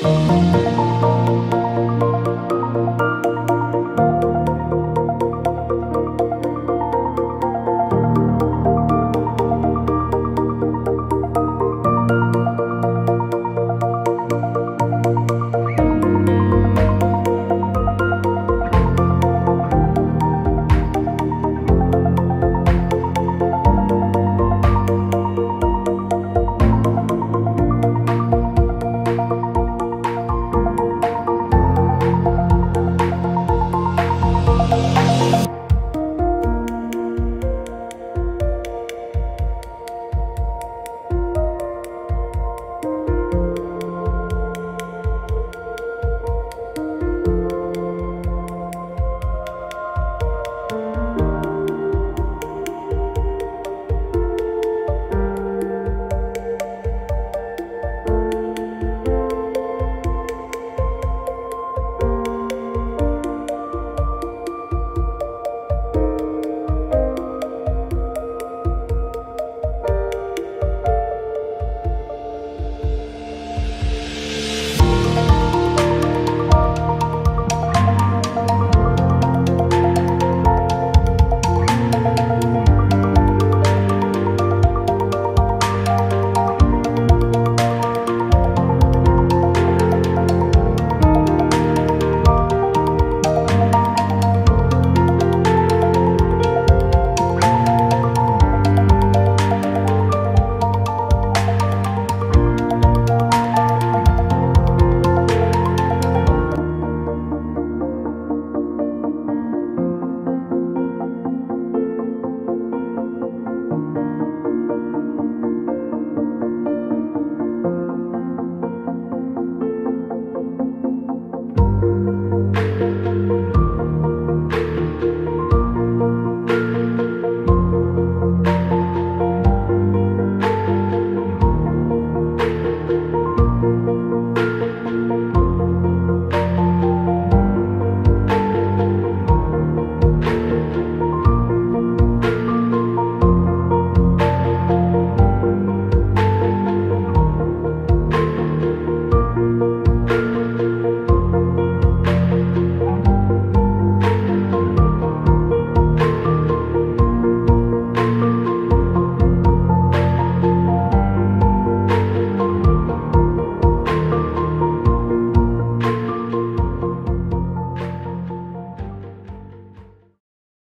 Música